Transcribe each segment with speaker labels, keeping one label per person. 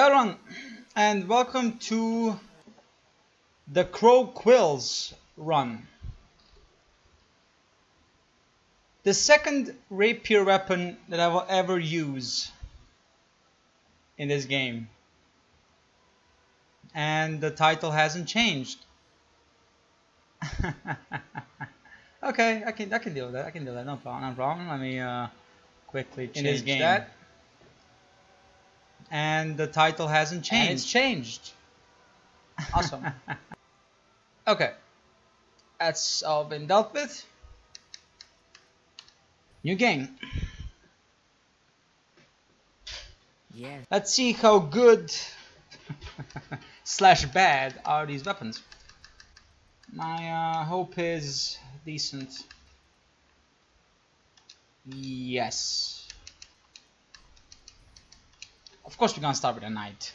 Speaker 1: Hello everyone, and welcome to the Crow Quills run. The second rapier weapon that I will ever use in this game. And the title hasn't changed. okay, I can I can deal with that. I can deal with that. No problem. No problem. Let me uh, quickly change
Speaker 2: In this game.
Speaker 1: that. And the title hasn't changed.
Speaker 2: And it's changed. Awesome.
Speaker 1: Okay. That's all been dealt with. New game.
Speaker 2: yes.
Speaker 1: Let's see how good slash bad are these weapons. My uh, hope is decent. Yes. Of course we're gonna start with a knight.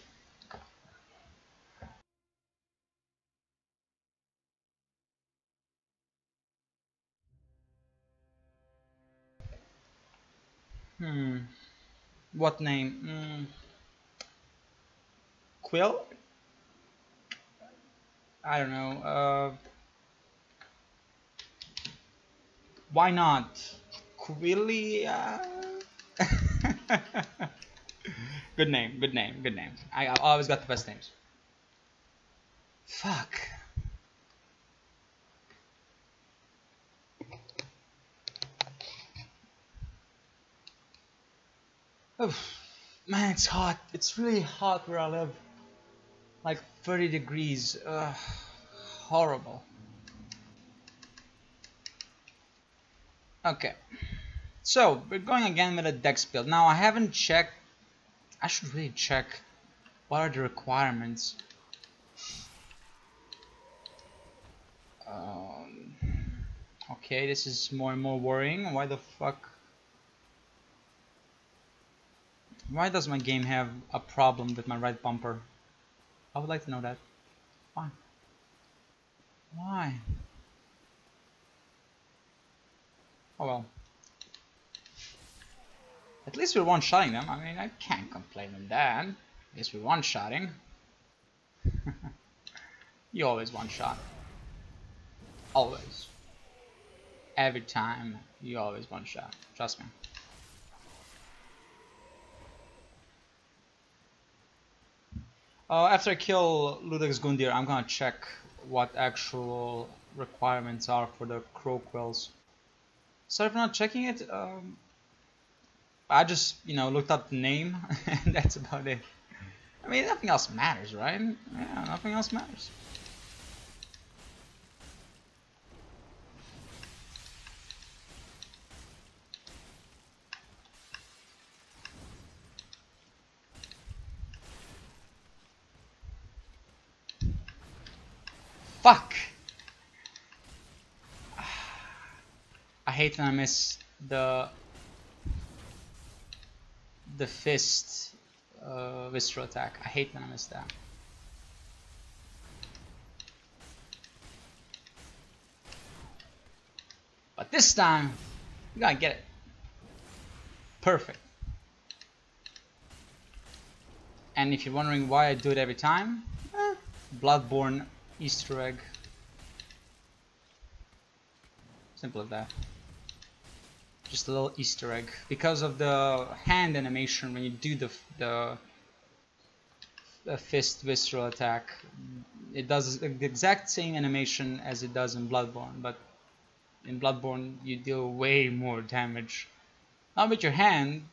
Speaker 1: Hmm. What name? Hmm. Quill? I don't know. Uh, why not? Quillia? good name, good name, good name. I, always got the best names. Fuck. Oh, man, it's hot. It's really hot where I live. Like 30 degrees. Ugh, horrible. Okay. So, we're going again with a dex build. Now, I haven't checked. I should really check. What are the requirements? Um, okay, this is more and more worrying. Why the fuck? Why does my game have a problem with my right bumper? I would like to know that. Why? Why? Oh well. At least we're one-shotting them. I mean, I can't complain with that. At least we're one-shotting. you always one-shot. Always. Every time, you always one-shot. Trust me. Uh, after I kill Ludex Gundyr, I'm gonna check what actual requirements are for the crow quills. Sorry for not checking it. Um, I just, you know, looked up the name, and that's about it. I mean, nothing else matters, right? Yeah, nothing else matters. Fuck! I hate when I miss the the fist uh, visceral attack. I hate when I miss that. But this time, we gotta get it. Perfect. And if you're wondering why I do it every time, eh, Bloodborne Easter egg. Simple as that. Just a little Easter egg. Because of the hand animation when you do the the, the fist visceral attack, it does the exact same animation as it does in Bloodborne, but in Bloodborne you deal way more damage. Not with your hand,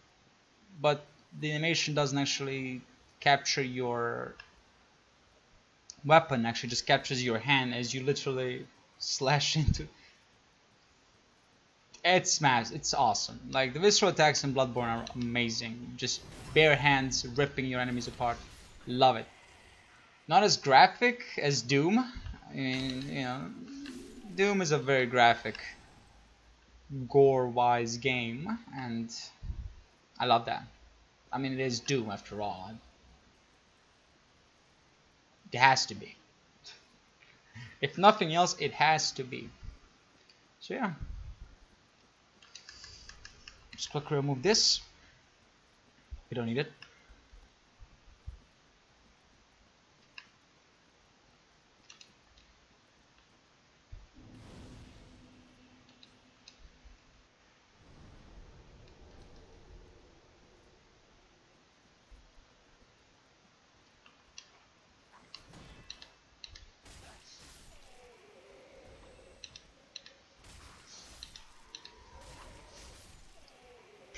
Speaker 1: but the animation doesn't actually capture your weapon actually just captures your hand as you literally slash into it's mass it's awesome. Like the visceral attacks in bloodborne are amazing. Just bare hands ripping your enemies apart. Love it. Not as graphic as doom. I mean you know doom is a very graphic gore wise game and i love that. I mean it is doom after all. It has to be. If nothing else, it has to be. So yeah. Just quickly remove this. We don't need it.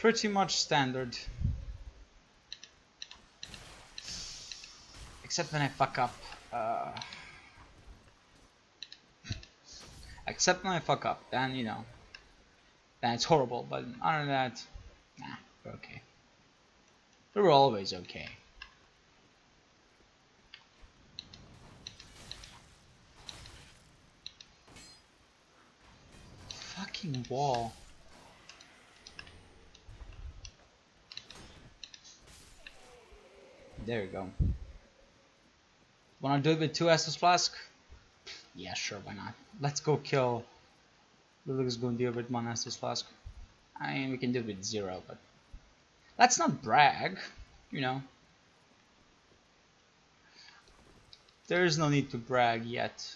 Speaker 1: Pretty much standard. Except when I fuck up. Uh, except when I fuck up, then you know, then it's horrible. But other than that, nah, we're okay. We're always okay. Fucking wall. There you go. Wanna do it with two Estus Flask? Yeah, sure, why not? Let's go kill Lily's gonna deal with one Estus Flask. I mean, we can do it with zero, but let's not brag, you know. There is no need to brag yet.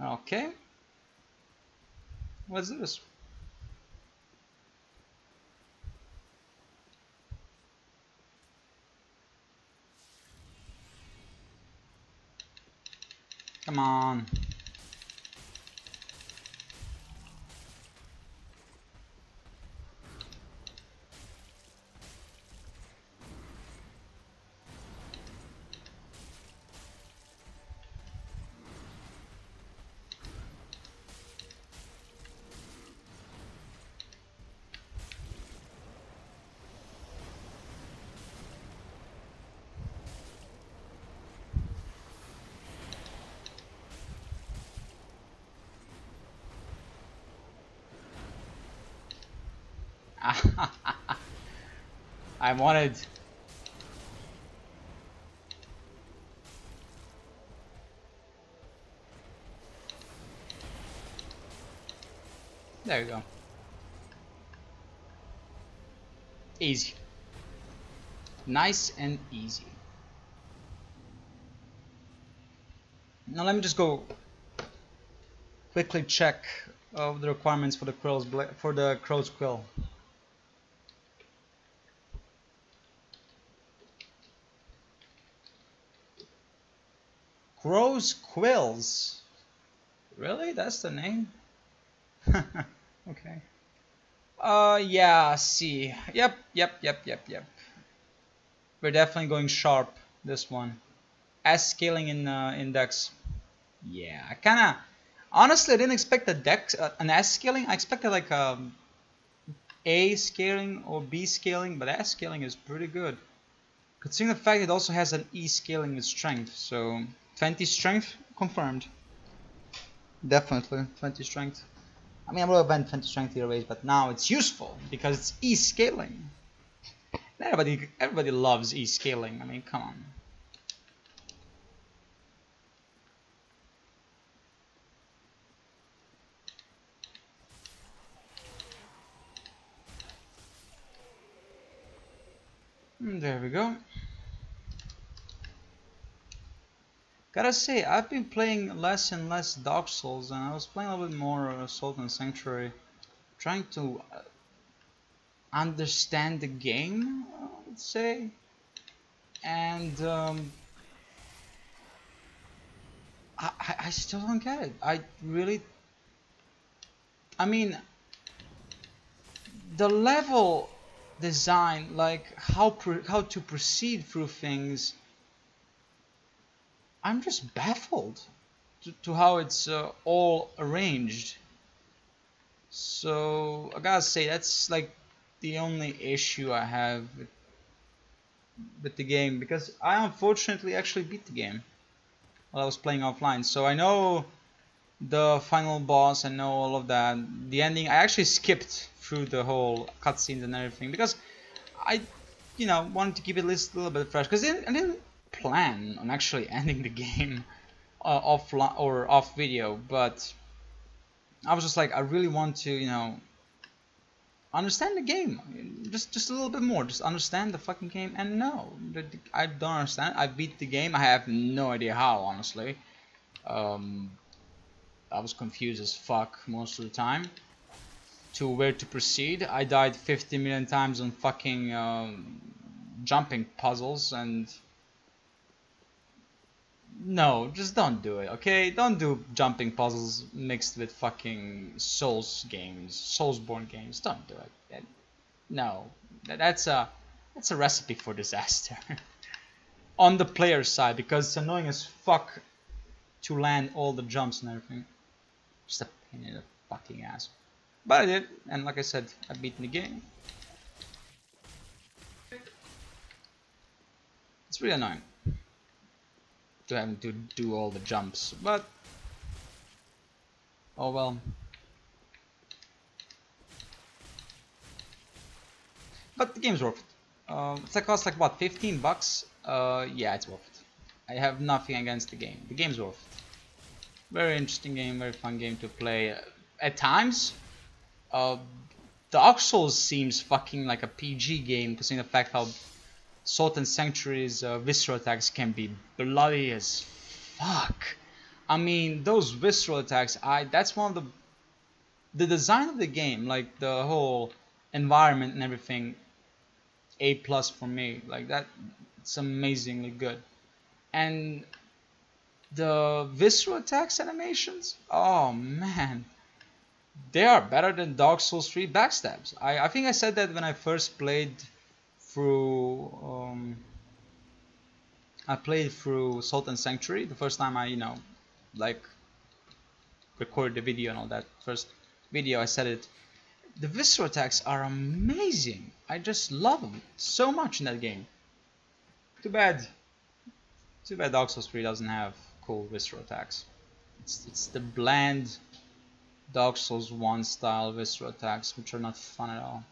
Speaker 1: Okay. What's this? Come on. I wanted There you go. Easy. Nice and easy. Now let me just go quickly check of the requirements for the crow's for the crow's quill. Crow's Quills. Really? That's the name? okay. Uh, yeah, see. Yep, yep, yep, yep, yep. We're definitely going sharp, this one. S scaling in uh, index. Yeah, I kinda... Honestly, I didn't expect a dex, uh, an S scaling. I expected like a um, A scaling or B scaling, but S scaling is pretty good. Considering the fact it also has an E scaling in strength, so 20 strength confirmed. Definitely 20 strength. I mean, I would have been 20 strength either ways, but now it's useful because it's E scaling. Everybody, everybody loves E scaling. I mean, come on. Hmm, there we go. Gotta say, I've been playing less and less Dark Souls, and I was playing a little bit more Salt and Sanctuary, trying to uh, understand the game, I would say, and um, I, I still don't get it. I really, I mean, the level design, like how how to proceed through things I'm just baffled to, to how it's uh, all arranged. So I gotta say that's like the only issue I have with, with the game because I unfortunately actually beat the game while I was playing offline. So I know the final boss, I know all of that. The ending, I actually skipped through the whole cutscenes and everything because I, you know, wanted to keep it a little bit fresh. Because I didn't plan on actually ending the game uh, off or off video, but I was just like, I really want to, you know, understand the game, just just a little bit more, just understand the fucking game. And no, I don't understand. I beat the game. I have no idea how, honestly. Um, I was confused as fuck most of the time. to where to proceed. I died 50 million times on fucking um, jumping puzzles and no, just don't do it, okay? Don't do jumping puzzles mixed with fucking Souls games, Soulsborne games. Don't do it. That, no, that, that's a that's a recipe for disaster on the player side because it's annoying as fuck to land all the jumps and everything. Just a pain in the fucking ass. But I did, and like I said, I beat the game. It's really annoying have to do all the jumps, but oh well. But the game's worth it. Um, it's like cost like what 15 bucks. Uh, yeah, it's worth it. I have nothing against the game. The game's worth it. Very interesting game, very fun game to play. At times, uh, Dark Souls seems fucking like a PG game, considering the fact how Salt and Sanctuary's uh, visceral attacks can be bloody as fuck. I mean, those visceral attacks, I that's one of the the design of the game, like the whole environment and everything, A plus for me. Like that, it's amazingly good. And the visceral attacks animations, oh man, they are better than Dark Souls 3 backstabs. I, I think I said that when I first played through um, I played through Salt and Sanctuary. The first time I you know like recorded the video and all that first video I said it. The visceral attacks are amazing. I just love them so much in that game. Too bad. Too bad Dark Souls 3 doesn't have cool visceral attacks. It's, it's the bland Dark Souls 1 style visceral attacks which are not fun at all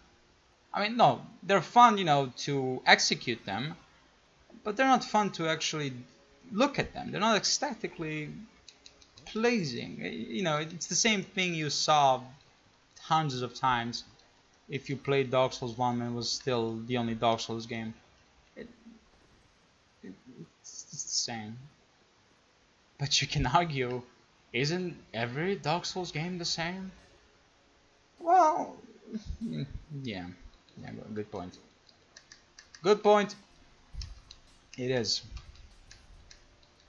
Speaker 1: I mean, no, they're fun, you know, to execute them, but they're not fun to actually look at them. They're not aesthetically pleasing. You know, it's the same thing you saw hundreds of times if you played Dark Souls 1 and was still the only Dark Souls game. It, it, it's, it's the same. But you can argue, isn't every Dark Souls game the same? Well, mm, yeah. Yeah, good point. Good point. It is.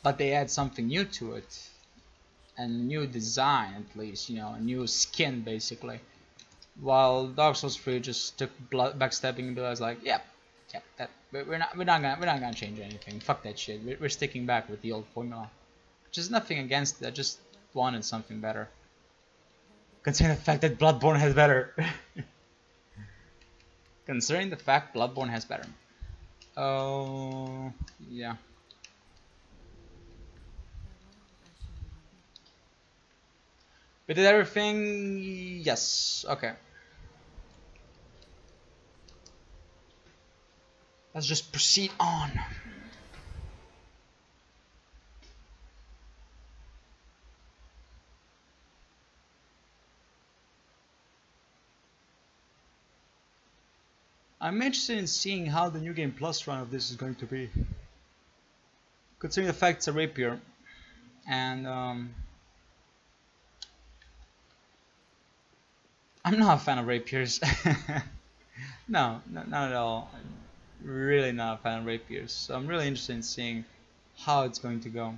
Speaker 1: But they add something new to it. A new design, at least, you know, a new skin, basically. While Dark Souls 3 just took backstepping and was like, yep, yep, that we're not we're not gonna we're not gonna change anything. Fuck that shit. We're, we're sticking back with the old formula. Which is nothing against it. I just wanted something better. Considering the fact that Bloodborne has better. Considering the fact Bloodborne has better. Oh, yeah. We did everything? Yes. Okay. Let's just proceed on. I'm interested in seeing how the new game plus run of this is going to be. Considering the fact it's a rapier and um, I'm not a fan of rapiers. no, no, not at all. really not a fan of rapiers. So I'm really interested in seeing how it's going to go.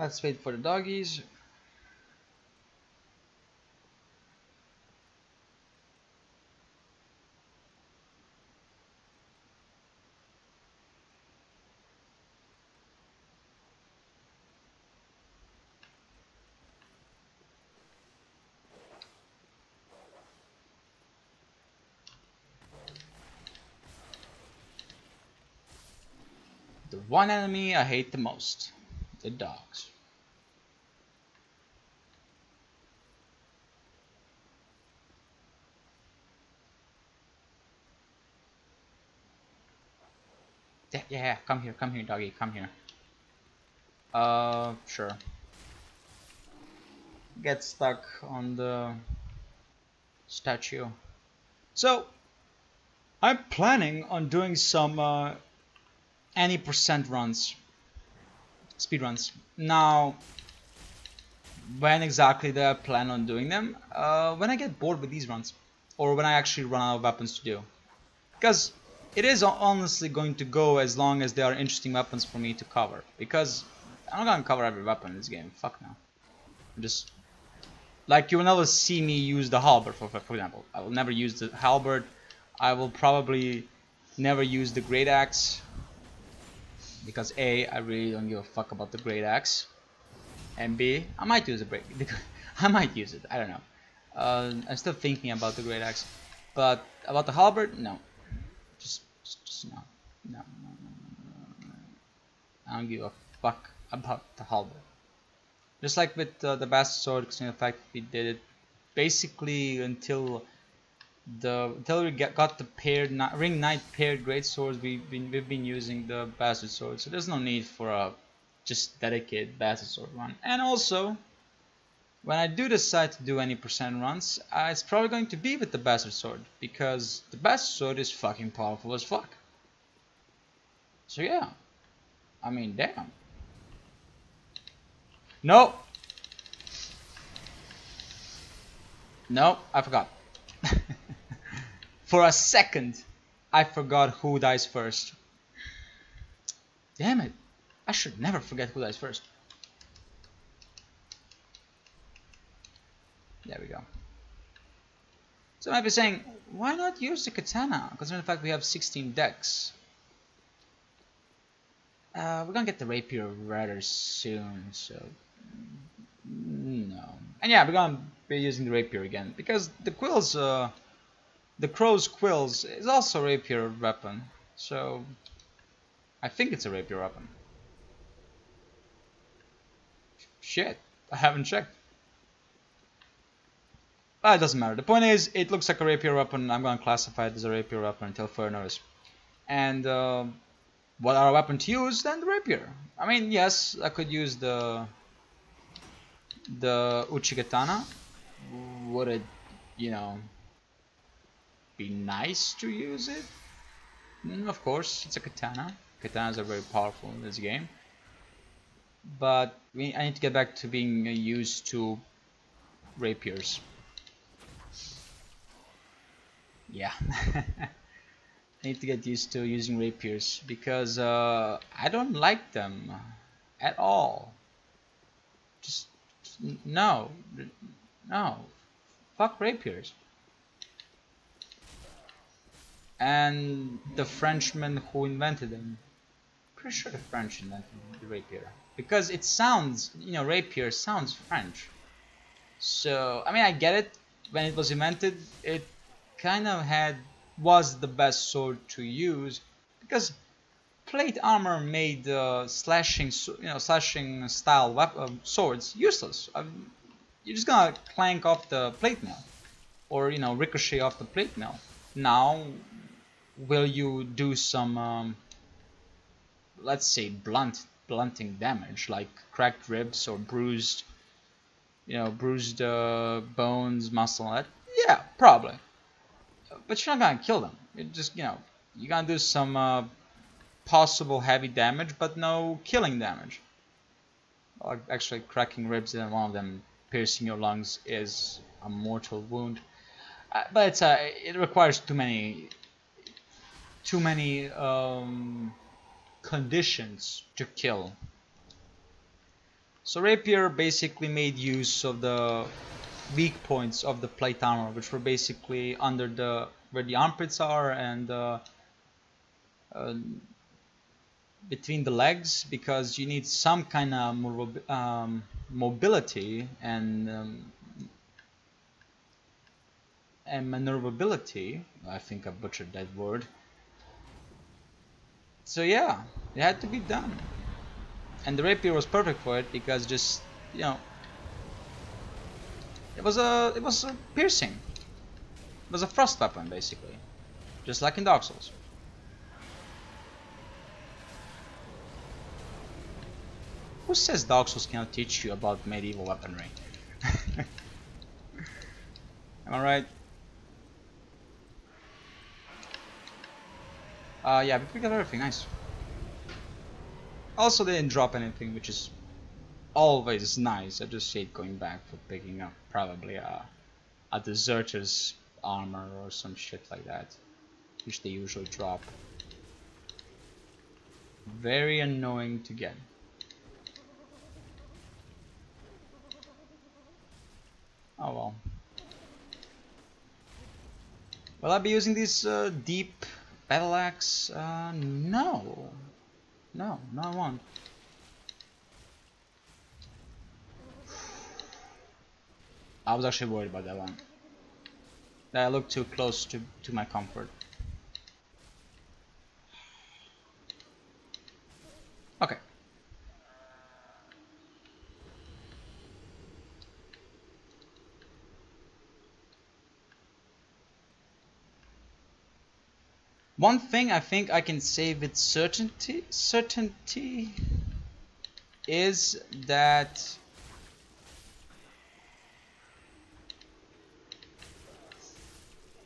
Speaker 1: Let's wait for the doggies. The one enemy I hate the most the dogs. Yeah, yeah, come here, come here, doggy, come here. Uh, sure. Get stuck on the statue. So, I'm planning on doing some uh, any percent runs, speed runs. Now, when exactly do I plan on doing them? Uh, when I get bored with these runs, or when I actually run out of weapons to do. Because it is honestly going to go as long as there are interesting weapons for me to cover. Because I'm not gonna cover every weapon in this game. Fuck no. I'm just like you will never see me use the halberd for for example. I will never use the halberd. I will probably never use the great axe because a I really don't give a fuck about the great axe, and b I might use a break. I might use it. I don't know. Uh, I'm still thinking about the great axe, but about the halberd, no. Just, just, just no. No, no, no, no, no. I don't give a fuck about the halberd. Just like with uh, the bastard sword, because in fact we did it basically until the until we get, got the paired ring knight paired great swords. We've been we've been using the bastard sword, so there's no need for a just dedicated bastard sword one. And also, when I do decide to do any percent runs, uh, it's probably going to be with the bastard sword because the bastard sword is fucking powerful as fuck. So yeah, I mean damn. No. No, I forgot. For a second, I forgot who dies first. Damn it. I should never forget who dies first. There we go. So I might be saying, why not use the katana? Because in fact we have 16 dex. Uh, we're gonna get the rapier rather soon, so no. And yeah, we're gonna be using the rapier again because the quills, uh, the crow's quills is also a rapier weapon. So I think it's a rapier weapon. Shit, I haven't checked. But it doesn't matter. The point is, it looks like a rapier weapon. I'm gonna classify it as a rapier weapon until further notice. And uh, what are a weapon to use? Then the rapier. I mean, yes, I could use the the Uchigatana, would it, you know, be nice to use it? Mm, of course, it's a katana. Katanas are very powerful in this game. But we, I need to get back to being used to rapiers. Yeah. I need to get used to using rapiers because uh, I don't like them at all. Just no, no, fuck rapiers. And the Frenchman who invented them, pretty sure the French invented the rapier because it sounds, you know, rapier sounds French. So I mean, I get it. When it was invented, it kind of had was the best sword to use because plate armor made uh, slashing, you know, slashing style uh, swords useless. Um, you're just gonna clank off the plate mail, or you know, ricochet off the plate mail. Now, will you do some, um, let's say, blunt, blunting damage, like cracked ribs or bruised, you know, bruised uh, bones, muscle? That yeah, probably. But you're not gonna kill them. You're just, you know, you're gonna do some. Uh, possible heavy damage, but no killing damage. Actually, cracking ribs and one of them piercing your lungs is a mortal wound. Uh, but uh, it requires too many too many um, conditions to kill. So Rapier basically made use of the weak points of the plate armor, which were basically under the where the armpits are and uh, uh, between the legs because you need some kind of um, mobility and um, and maneuverability. I think I butchered that word. So yeah, it had to be done. And the rapier was perfect for it because just you know it was a it was a piercing. It was a thrust weapon basically, just like in Dark Souls. Who says Dark Souls cannot teach you about medieval weaponry? Am I right? Uh, yeah, we up everything, nice. Also, they didn't drop anything, which is always nice. I just hate going back for picking up probably a, a deserter's armor or some shit like that, which they usually drop. Very annoying to get. Oh well. Will I be using this uh, deep battle axe? Uh, no. No, not one. I was actually worried about that one. That I looked too close to, to my comfort. Okay. One thing I think I can say with certainty certainty is that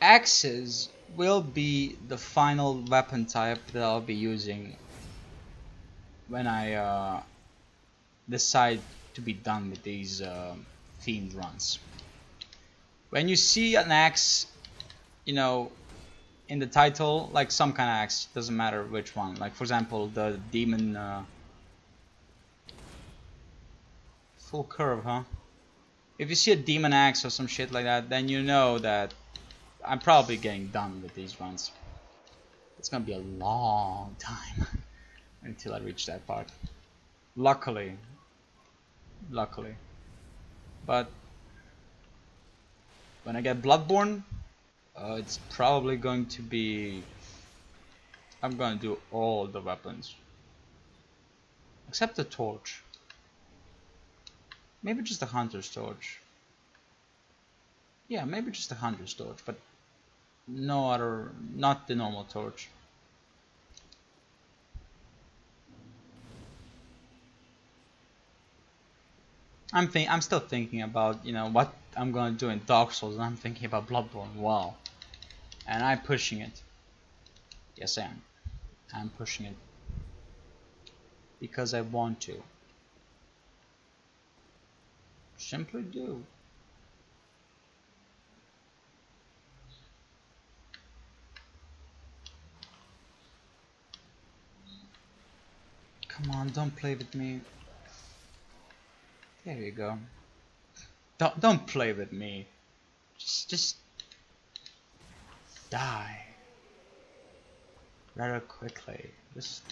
Speaker 1: axes will be the final weapon type that I'll be using when I uh, decide to be done with these uh, fiend runs. When you see an axe, you know, in the title, like some kind of axe, doesn't matter which one. Like for example, the demon uh, full curve, huh? If you see a demon axe or some shit like that, then you know that I'm probably getting done with these runs. It's gonna be a long time until I reach that part. Luckily, luckily, but when I get Bloodborne, uh, it's probably going to be. I'm gonna do all the weapons except the torch. Maybe just the hunter's torch. Yeah, maybe just the hunter's torch, but no other, not the normal torch. I'm think I'm still thinking about you know what I'm gonna do in Dark Souls, and I'm thinking about Bloodborne. Wow, and I'm pushing it. Yes, I am. I'm pushing it because I want to. Simply do. Come on, don't play with me. There you go. Don't don't play with me. Just just die. Rather quickly. Just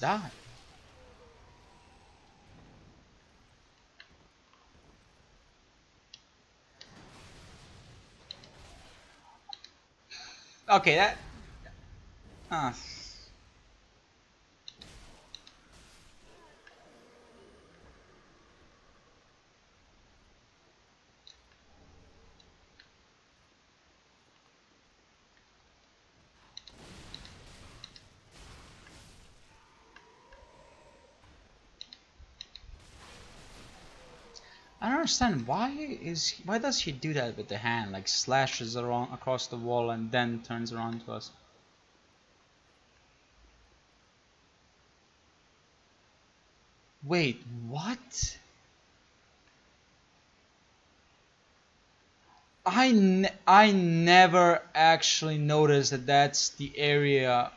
Speaker 1: die. Okay, that. Ah. I don't understand why is why does he do that with the hand? Like slashes around across the wall and then turns around to us? Wait what? I, ne I never actually noticed that that's the area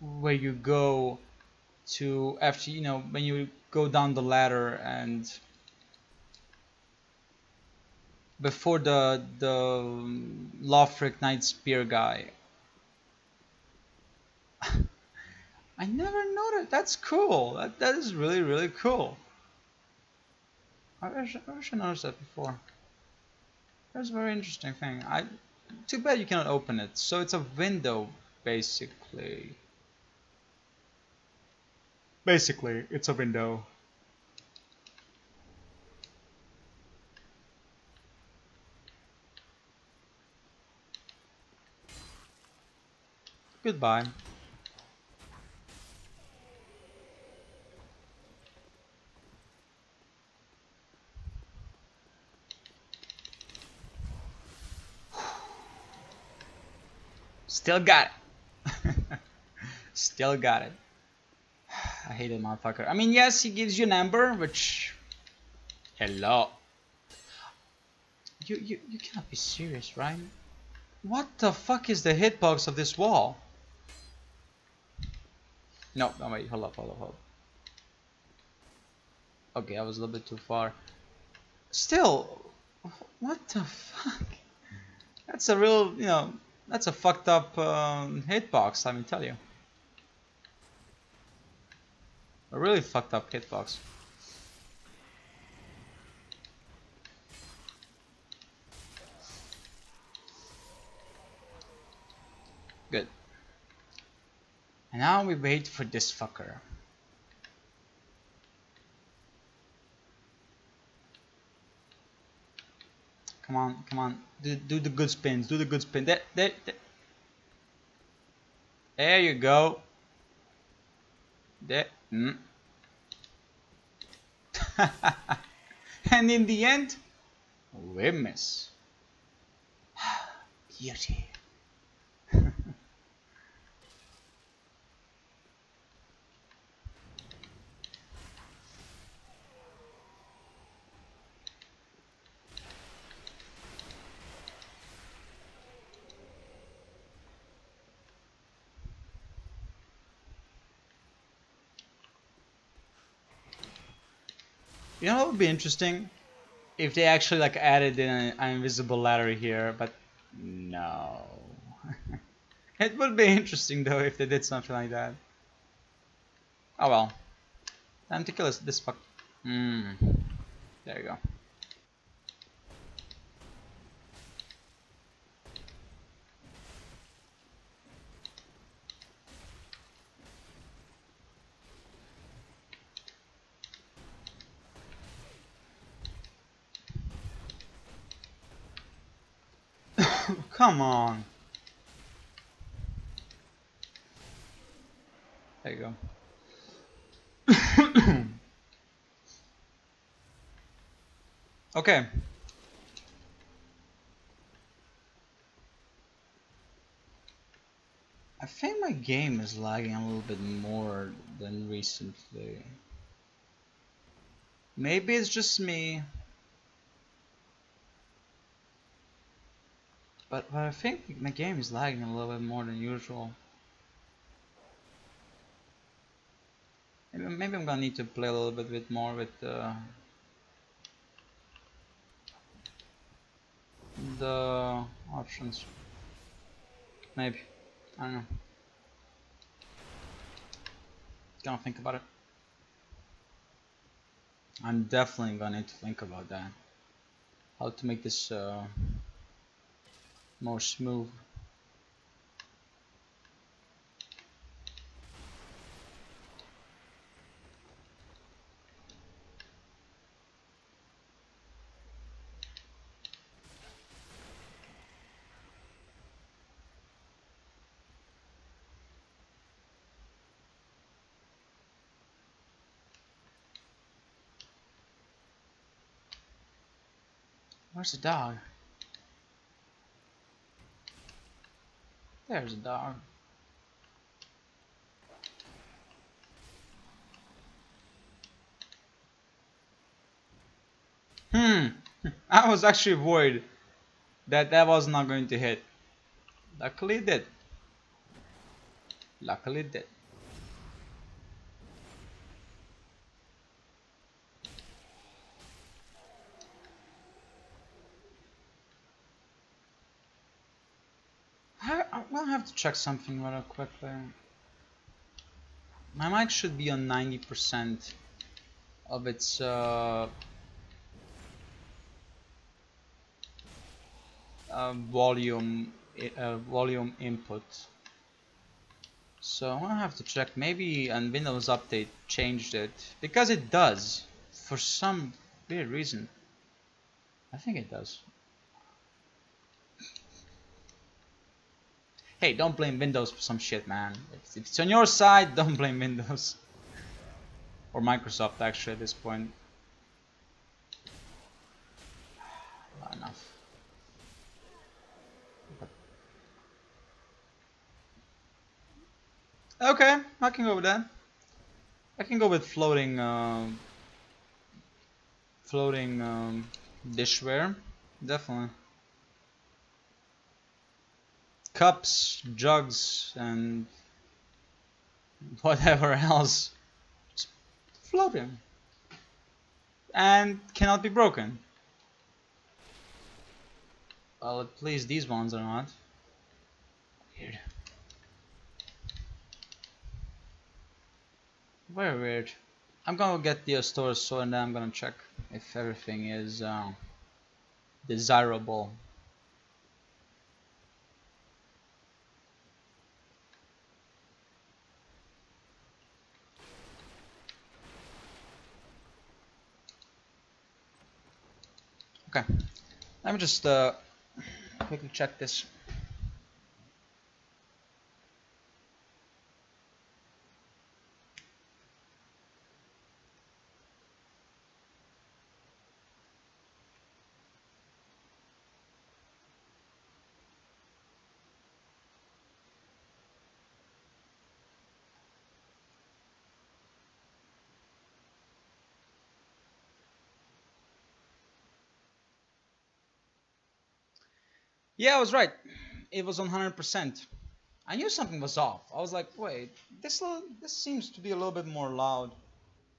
Speaker 1: where you go to after you know when you go down the ladder and before the the um, Lothric Knight Spear guy. I never noticed. That's cool. That that is really really cool. I wish I wish I noticed that before. That's a very interesting thing. I too bad you cannot open it. So it's a window basically. Basically, it's a window. Goodbye. Still got it. Still got it. I hate that motherfucker. I mean, yes, he gives you an ember, which... Hello. You, you, you cannot be serious, right? What the fuck is the hitbox of this wall? No, no wait, hold up, hold up, hold up. Okay, I was a little bit too far. Still, what the fuck? That's a real, you know, that's a fucked up um, hitbox, let me tell you. A really fucked up hitbox. And now we wait for this fucker. Come on, come on. Do, do the good spins. Do the good spin. There, there, there. there you go. There. Mm. and in the end, we miss. Beauty. You know what would be interesting? If they actually like added an, invisible ladder here, but no. it would be interesting though if they did something like that. Oh well. Time to kill this, this fuck. Hmm. There you go. Come on. There you go. okay. I think my game is lagging a little bit more than recently. Maybe it's just me. But, but I think my game is lagging a little bit more than usual. Maybe, maybe I'm gonna need to play a little bit, bit more with uh, the options. Maybe. I don't know. Gonna think about it. I'm definitely gonna need to think about that. How to make this uh, more smooth. Where's the dog? There's a dog. Hmm. I was actually worried that that was not going to hit. Luckily it did. Luckily it did. Check something rather quickly. My mic should be on 90% of its uh, uh, volume uh, volume input. So I'm gonna have to check. Maybe a Windows update changed it because it does for some weird reason. I think it does. Hey, don't blame Windows for some shit, man. If, it's on your side, don't blame Windows. or Microsoft, actually, at this point. Enough. Okay, I can go with that. I can go with floating, uh, floating um, dishware, definitely. Cups, jugs, and whatever else, just floating, and cannot be broken. Well, at least these ones are not. Weird. Very weird. I'm gonna get the store so and then I'm gonna check if everything is uh, desirable. Okay, let me just uh, quickly check this. Yeah, I was right. It was 100%. I knew something was off. I was like, wait, this this seems to be a little bit more loud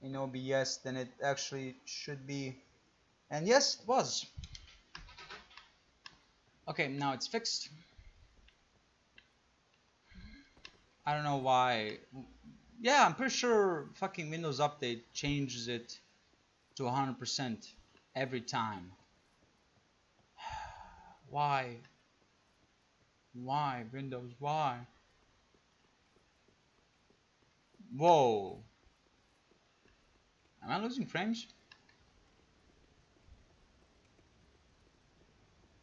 Speaker 1: in OBS than it actually should be. And yes, it was. Okay, now it's fixed. I don't know why. Yeah, I'm pretty sure fucking Windows Update changes it to 100% every time. Why? Why, Windows, why? Whoa. Am I losing frames?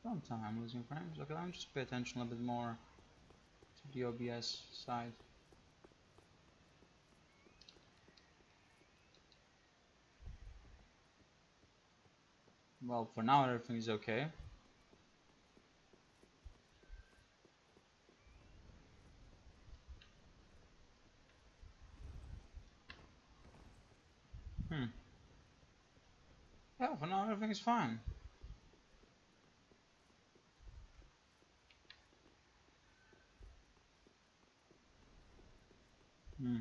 Speaker 1: Sometimes I'm losing frames. Okay, me just pay attention a little bit more to the OBS side. Well, for now everything is okay. Hmm. Yeah, for now everything is fine. Hmm.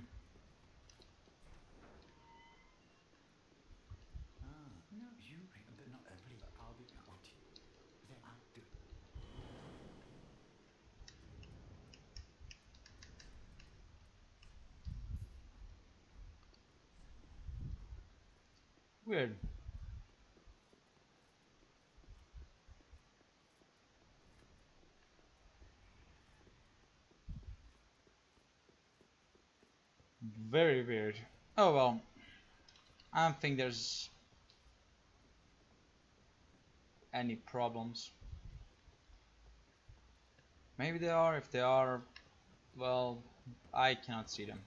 Speaker 1: Weird. Very weird. Oh well. I don't think there's any problems. Maybe they are. If they are, well, I cannot see them.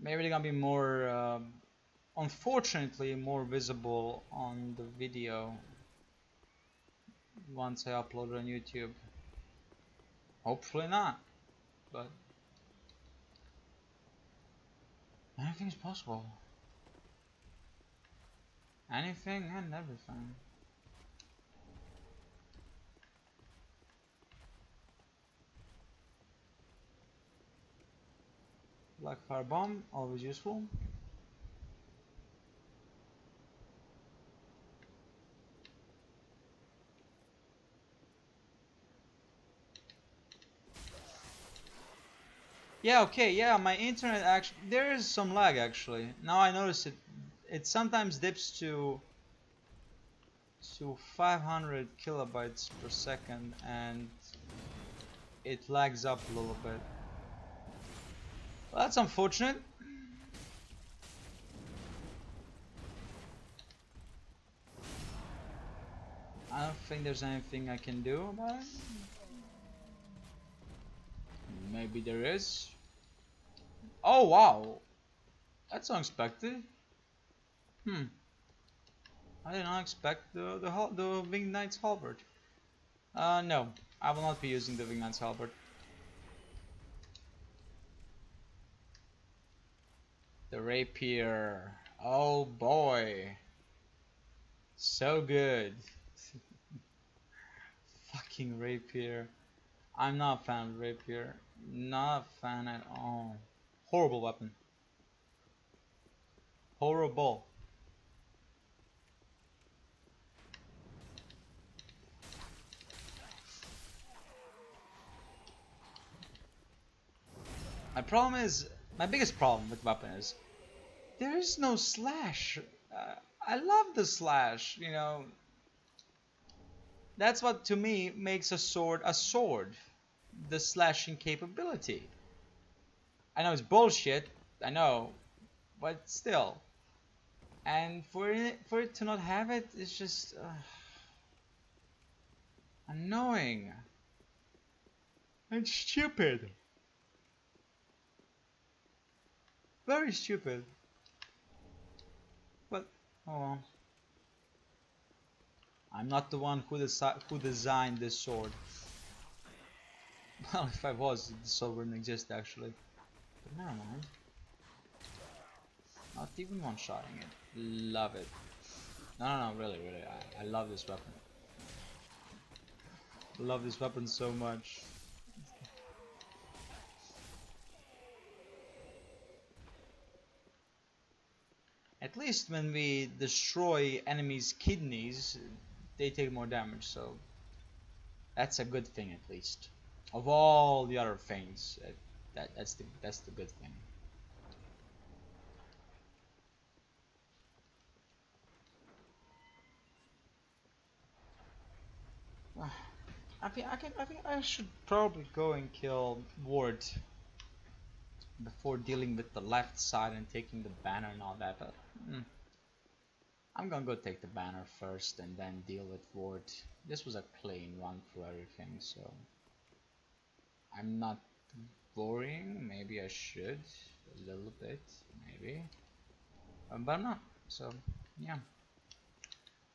Speaker 1: Maybe they're gonna be more um, unfortunately more visible on the video once I upload on YouTube. Hopefully not, but anything is possible. Anything and everything. Black Fire Bomb, always useful. Yeah, okay, yeah, my internet actually, there is some lag actually. Now I notice it, it sometimes dips to, to 500 kilobytes per second and it lags up a little bit. Well, that's unfortunate. I don't think there's anything I can do about it. Maybe there is. Oh wow, that's unexpected. Hmm. I did not expect the the the Winged Knight's halberd. Uh, no, I will not be using the Winged Knight's halberd. The rapier. Oh boy. So good. Fucking rapier. I'm not a fan of rapier. Not a fan at all. Horrible weapon. Horrible. My problem is, my biggest problem with weapon is, there is no slash. Uh, I love the slash, you know. That's what to me makes a sword a sword. The slashing capability. I know it's bullshit, I know, but still. And for it, for it to not have it, it's just uh, annoying and stupid. Very stupid. But oh well. I'm not the one who desi who designed this sword. Well, if I was, the sword wouldn't exist actually. Never mind. Not even one-shotting it. Love it. No, no, no, really, really. I, I love this weapon. Love this weapon so much. At least when we destroy enemies' kidneys, they take more damage, so that's a good thing at least. Of all the other things, that that's the that's the good thing. I think I can I think I should probably go and kill Vordt before dealing with the left side and taking the banner and all that. But mm, I'm gonna go take the banner first and then deal with Vordt. This was a clean run through everything, so I'm not worrying. Maybe I should a little bit, maybe, um, but not. So yeah,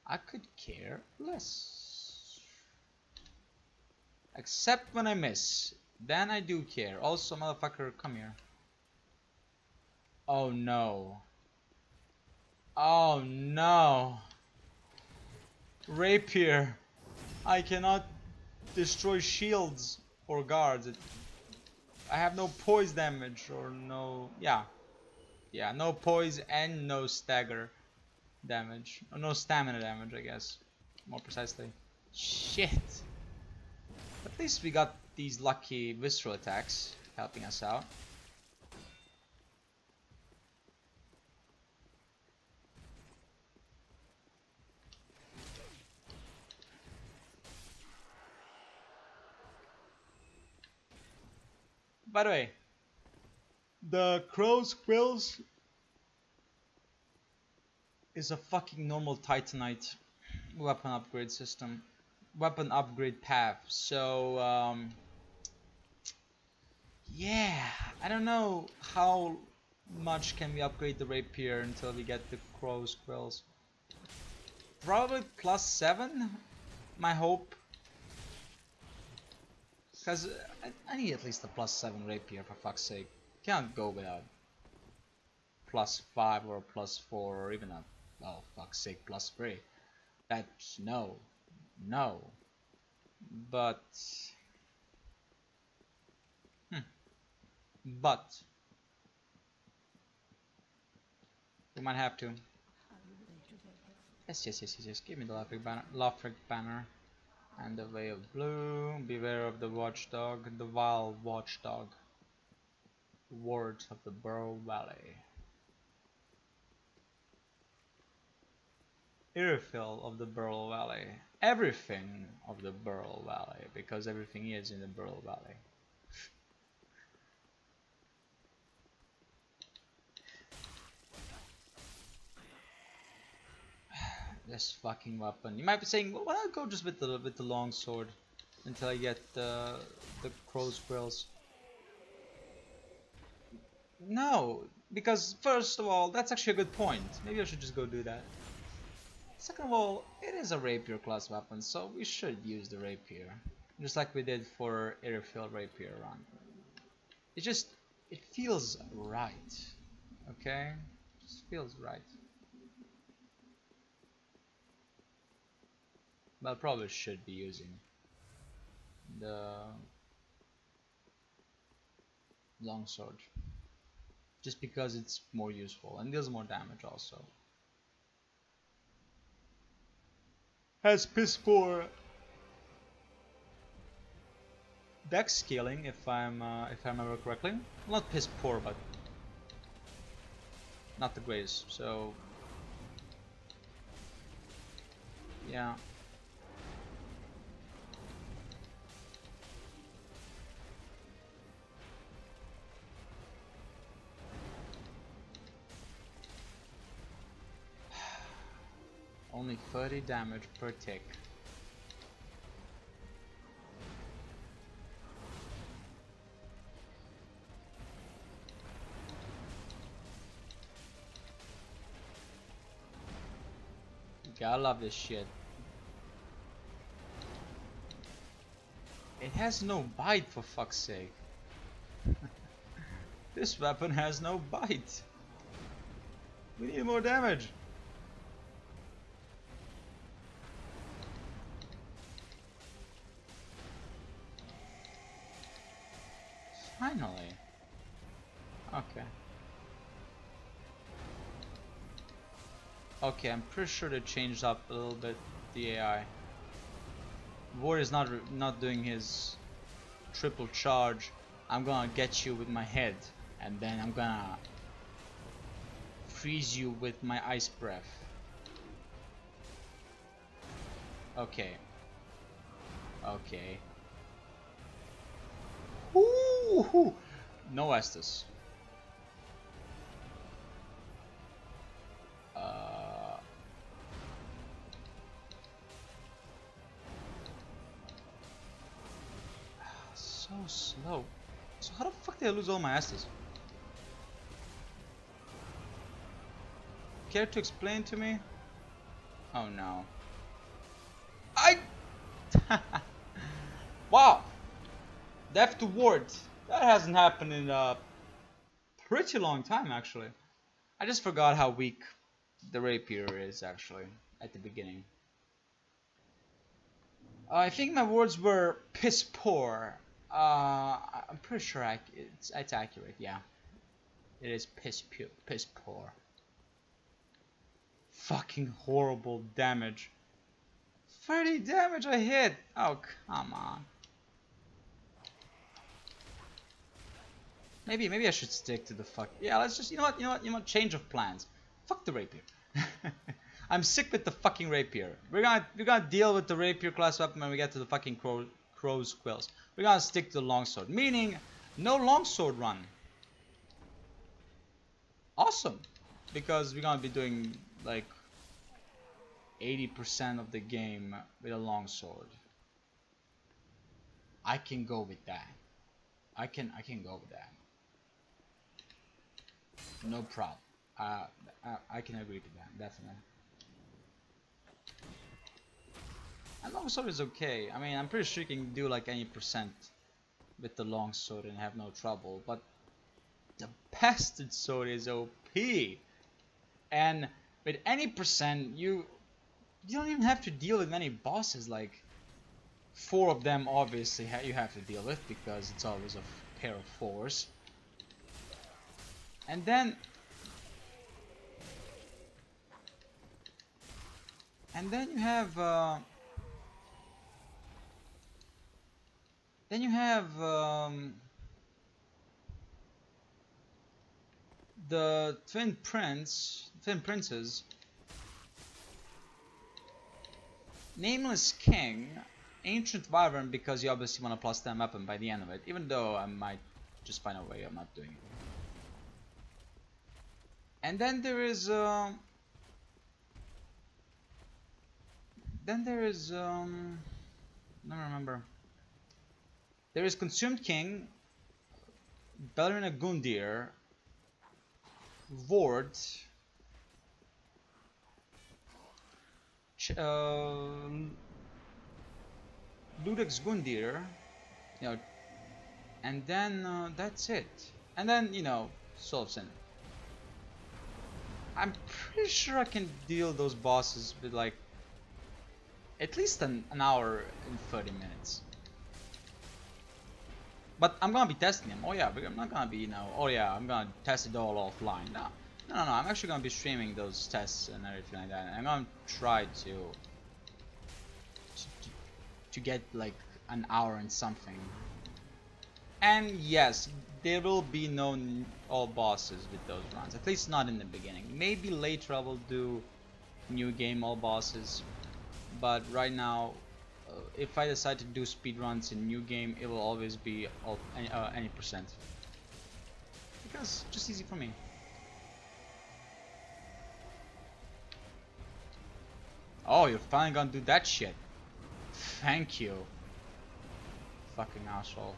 Speaker 1: I could care less. Except when I miss. Then I do care. Also, motherfucker, come here. Oh no. Oh no. Rapier. I cannot destroy shields or guards. I have no poise damage or no... Yeah. Yeah, no poise and no stagger damage. Or no stamina damage, I guess. More precisely. Shit. At least we got these lucky visceral attacks helping us out. By the way, the crow's quills is a fucking normal Titanite weapon upgrade system, weapon upgrade path. So, um, yeah, I don't know how much can we upgrade the rapier until we get the crow's quills. Probably plus seven, my hope. Because I, I, need at least a plus 7 rapier for fuck's sake. Can't go without plus 5 or plus 4 or even a, oh fuck's sake, plus 3. That's no. No. But... Hmm. But... We might have to. Yes, yes, yes, yes, yes. Give me the Lothric banner. Lothric banner and the way of blue beware of the watchdog the vile watchdog. Wards of the Boreal Valley. Irithyll of the Boreal Valley. Everything of the Boreal Valley because everything is in the Boreal Valley this fucking weapon. You might be saying, well, why not go just with the with the long sword until I get the the crow's quills? No, because first of all, that's actually a good point. Maybe I should just go do that. Second of all, it is a rapier class weapon, so we should use the rapier, just like we did for Irithyll rapier run. It just it feels right. Okay, just feels right. But I probably should be using the longsword just because it's more useful and deals more damage also. Has piss poor dex scaling if I'm uh, if I remember correctly. Not piss poor, but not the greatest. So yeah. Only 30 damage per tick. Gotta love this shit. It has no bite for fuck's sake. this weapon has no bite. We need more damage. Okay, I'm pretty sure they changed up a little bit the AI. Vordt is not not doing his triple charge. I'm gonna get you with my head, and then I'm gonna freeze you with my ice breath. Okay. Okay. Ooh, no Estus. I lose all my Estus? Care to explain to me? Oh no. I. wow. Death to Vordt. That hasn't happened in a pretty long time, actually. I just forgot how weak the rapier is, actually, at the beginning. Uh, I think my words were piss poor. Uh, I'm pretty sure I, it's, it's accurate, yeah. It is piss, pu piss poor. Fucking horrible damage. 30 damage I hit! Oh, come on. Maybe maybe I should stick to the fuck. Yeah, let's just you know what you know what you know what change of plans. Fuck the rapier. I'm sick with the fucking rapier. We're gonna we're gonna deal with the rapier class weapon when we get to the fucking crow, crow's quills. We're gonna stick to the longsword, meaning no longsword run. Awesome, because we're gonna be doing like 80% of the game with a longsword. I can go with that. I can I can go with that. No problem. Uh, I, I can agree to that, definitely. And longsword is okay. I mean, I'm pretty sure you can do like any percent with the longsword and have no trouble. But the bastard sword is OP. And with any percent, you you don't even have to deal with many bosses. Like four of them, obviously, you have to deal with because it's always a pair of fours. And then and then you have uh, then you have um, the twin prince twin princes. Nameless king ancient wyvern because you obviously want to plus them up and by the end of it even though I might just find a way I'm not doing it. And then there is uh, then there is um, I don't remember there is consumed king Ballerina Gundyr Vordt uh, Ludex Gundyr, you know and then uh, that's it and then you know Sin I'm pretty sure I can deal those bosses with like at least an, an hour and 30 minutes. But I'm gonna be testing them. Oh yeah, I'm not gonna be, you know, oh yeah, I'm gonna test it all offline. No, no, no, no. I'm actually gonna be streaming those tests and everything like that. I'm gonna try to to, to get like an hour and something. And yes, there will be no all bosses with those runs. At least not in the beginning. Maybe later I will do new game all bosses. But right now if I decide to do speed runs in new game, it will always be all, any, uh, any percent. Because just easy for me. Oh, you're finally gonna do that shit. Thank you. Fucking asshole.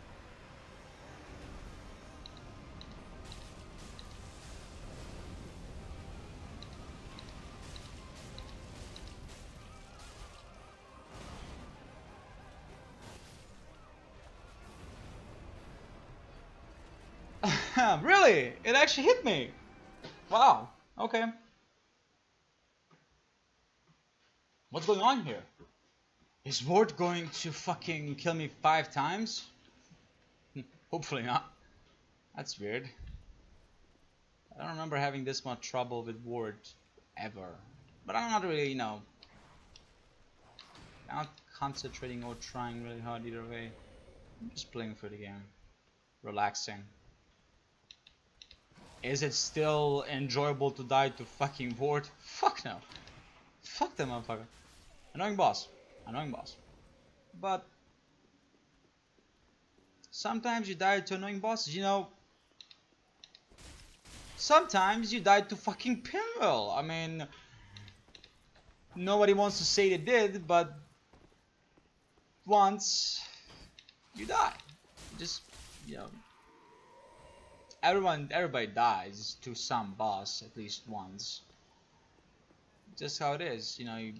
Speaker 1: really? It actually hit me. Wow. Okay. What's going on here? Is Vordt going to fucking kill me five times? Hopefully not. That's weird. I don't remember having this much trouble with Vordt ever. But I'm not really, you know, not concentrating or trying really hard either way. I'm just playing for the game. Relaxing. Is it still enjoyable to die to fucking Vordt? Fuck no. Fuck that motherfucker. Annoying boss. Annoying boss. But sometimes you die to annoying bosses, you know. Sometimes you die to fucking Pinwheel. I mean, nobody wants to say they did, but once you die. Just, you know, everyone everybody dies to some boss at least once. Just how it is you know you,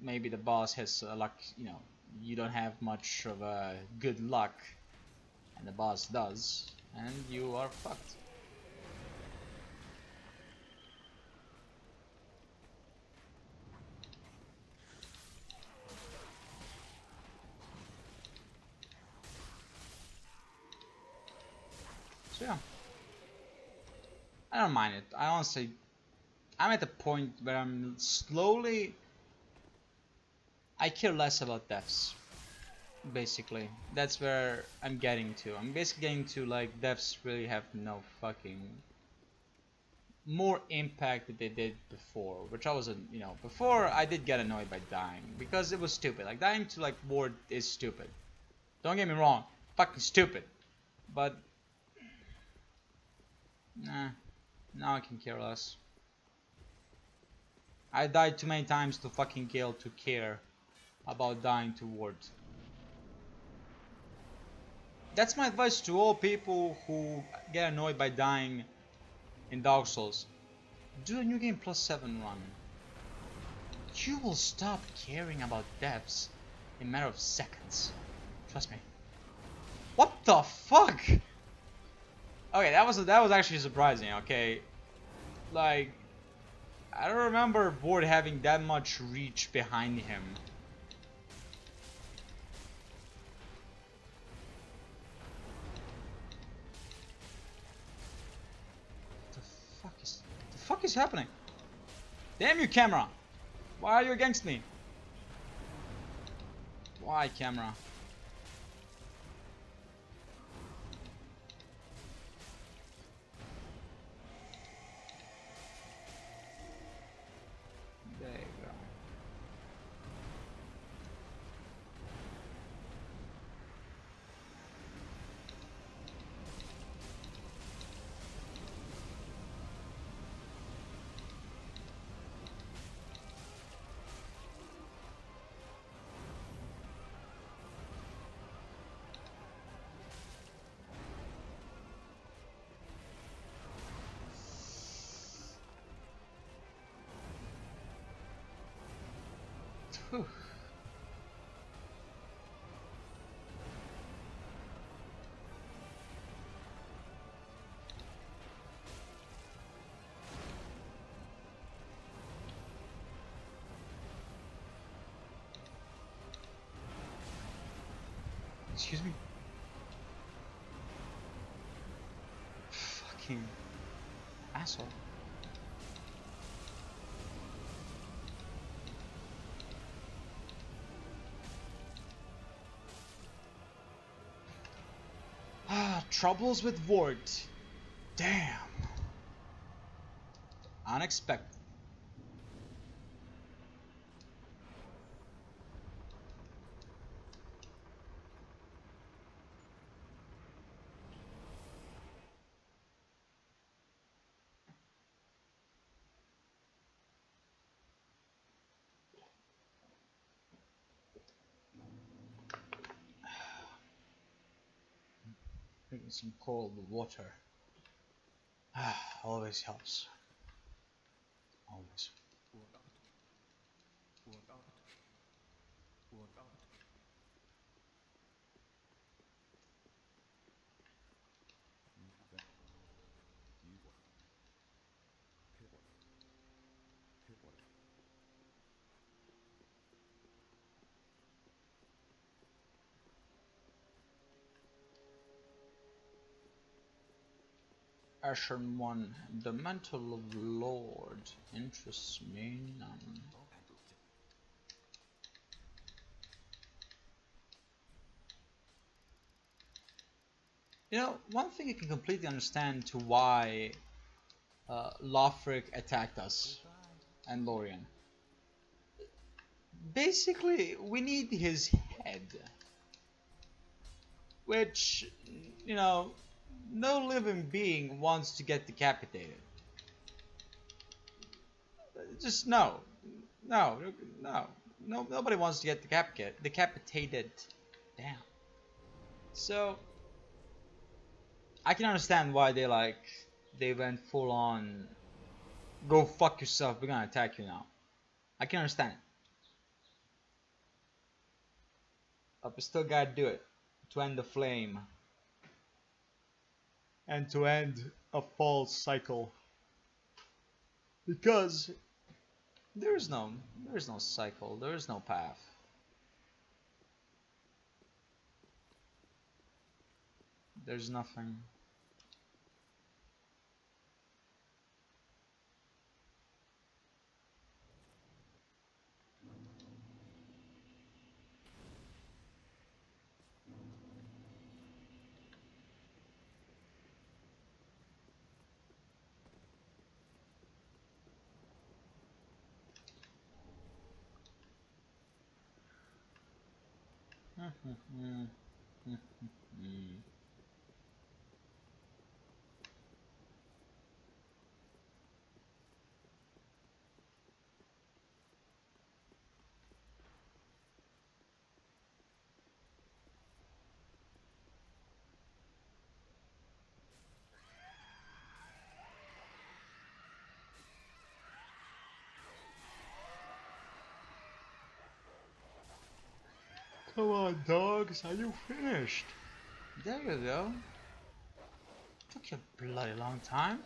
Speaker 1: maybe the boss has a luck you know you don't have much of a good luck and the boss does and you are fucked. So yeah I don't mind it. I honestly, I'm at the point where I'm slowly. I care less about deaths. Basically, that's where I'm getting to. I'm basically getting to like deaths really have no fucking more impact that they did before, which I wasn't, you know, before I did get annoyed by dying because it was stupid. Like dying to like Vordt is stupid. Don't get me wrong, fucking stupid. But nah, now I can care less. I died too many times to fucking kill to care about dying to Vordt. That's my advice to all people who get annoyed by dying in Dark Souls. Do a new game plus 7 run. You will stop caring about deaths in a matter of seconds. Trust me. What the fuck? Okay, that was that was actually surprising. Okay, like I don't remember Vordt having that much reach behind him. The fuck is the fuck is happening? Damn you, camera! Why are you against me? Why, camera? Excuse me? Fucking asshole. Troubles with Vordt. Damn. Unexpected. Some cold water. Always helps. Always. Ashen One. The Mantle of the Lord interests me none. You know, one thing I can completely understand to why uh, Lothric attacked us and Lorien. Basically, we need his head. Which, you know, no living being wants to get decapitated. Just no. No, no. No nobody wants to get decapitated decapitated. Damn. So I can understand why they like they went full on go fuck yourself, we're gonna attack you now. I can understand. But we still gotta do it to end the flame and to end a false cycle. Because there is no there is no cycle there is no path. There's nothing Mm-hmm. Mm-hmm. Come on, dogs, are you finished? There you go. Took you a bloody long time.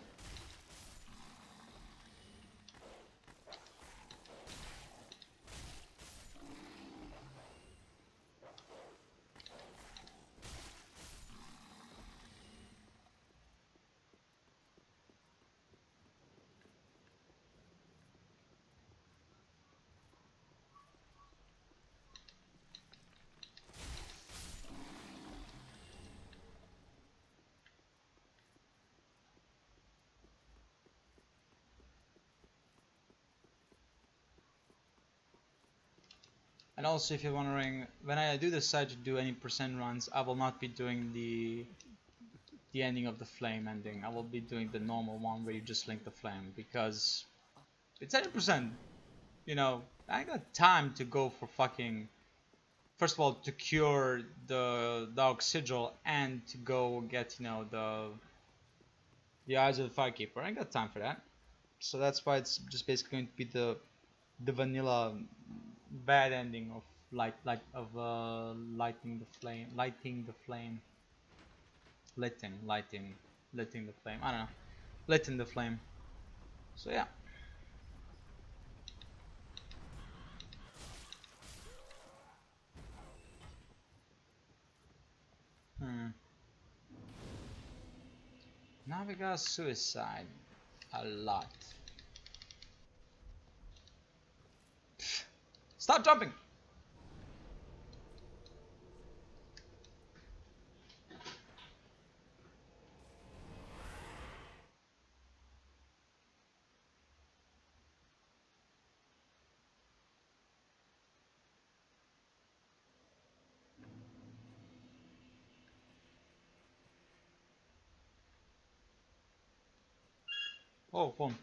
Speaker 1: And also, if you're wondering, when I do decide to do any percent runs, I will not be doing the the ending of the flame ending. I will be doing the normal one where you just link the flame because it's 80%. You know, I got time to go for fucking. First of all, to cure the dog sigil and to go get you know the the eyes of the firekeeper. I got time for that. So that's why it's just basically going to be the the vanilla bad ending of light like of uh, lighting the flame lighting the flame. Letting lighting letting the flame. I don't know. Letting the flame. So yeah. Hmm. Got suicide. A lot. Stop jumping! Oh, phone.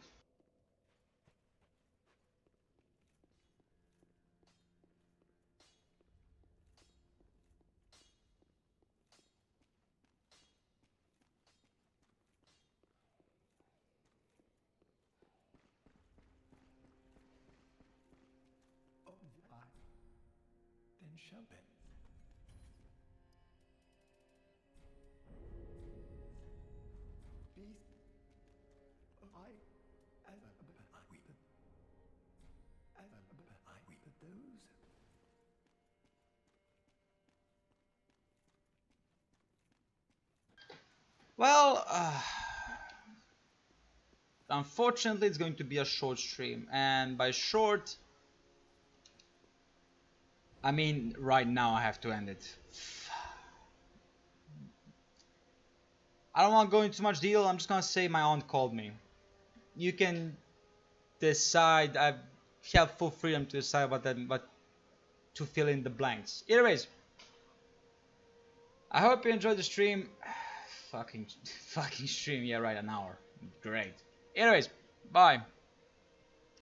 Speaker 3: Oh, I. Then show it. Beast. I. As. I. We. As. I. We. Those.
Speaker 1: Well, uh, unfortunately, it's going to be a short stream, and by short, I mean right now I have to end it. I don't want to go into much deal. I'm just gonna say my aunt called me. You can decide. I have full freedom to decide what that, what to fill in the blanks. Anyways, I hope you enjoyed the stream. fucking, fucking stream. Yeah, right, an hour. Great. Anyways, bye.